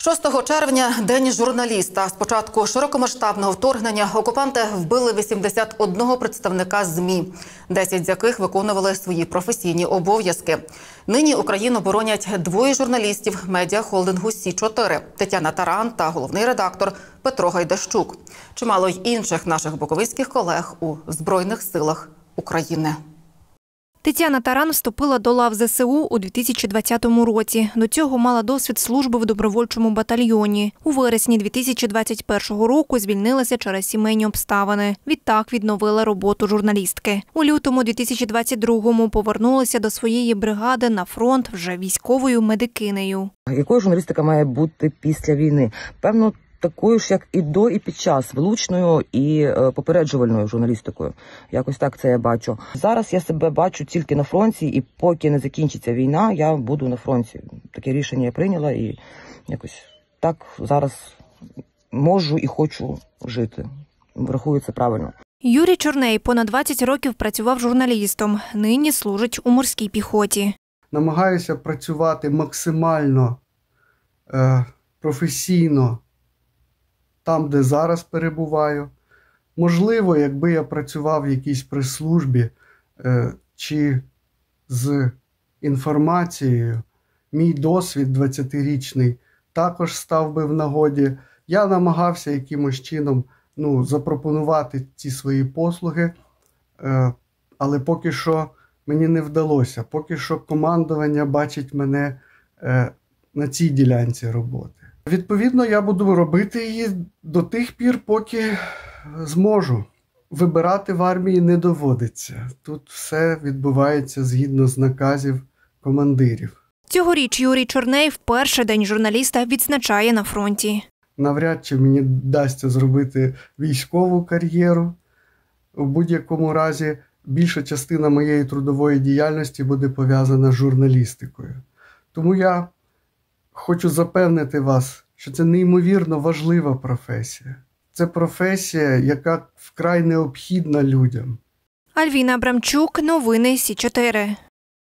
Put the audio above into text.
6 червня день журналіста. З початку широкомасштабного вторгнення окупанти вбили 81 представника змі, 10 з яких виконували свої професійні обов'язки. Нині Україну боронять двоє журналістів медіахолдингу Сі 4 Тетяна Таран та головний редактор Петро Гайдащук. Чимало й інших наших боковицьких колег у збройних силах України. Тетяна Таран вступила до лав ЗСУ у 2020 році. До цього мала досвід служби в добровольчому батальйоні. У вересні 2021 року звільнилася через сімейні обставини. Відтак відновила роботу журналістки. У лютому 2022-му повернулася до своєї бригади на фронт вже військовою медикинею. Якою журналістика має бути після війни? Певно, такою ж, як і до, і під час влучною і е, попереджувальною журналістикою. Якось так це я бачу. Зараз я себе бачу тільки на фронті, і поки не закінчиться війна, я буду на фронті. Таке рішення я прийняла і якось так зараз можу і хочу жити. Рахую це правильно. Юрій Чорней понад 20 років працював журналістом. Нині служить у морській піхоті. намагаюся працювати максимально е, професійно там, де зараз перебуваю. Можливо, якби я працював в якійсь прес-службі е, чи з інформацією, мій досвід 20-річний також став би в нагоді. Я намагався якимось чином ну, запропонувати ці свої послуги, е, але поки що мені не вдалося. Поки що командування бачить мене е, на цій ділянці роботи. Відповідно, я буду робити її до тих пір, поки зможу. Вибирати в армії не доводиться. Тут все відбувається згідно з наказів командирів. Цьогоріч Юрій Чорней вперше день журналіста відзначає на фронті. Навряд чи мені вдасться зробити військову кар'єру. У будь-якому разі більша частина моєї трудової діяльності буде пов'язана з журналістикою. Тому я хочу запевнити вас, що це неймовірно важлива професія. Це професія, яка вкрай необхідна людям. Альвіна Абрамчук, новини Сі 4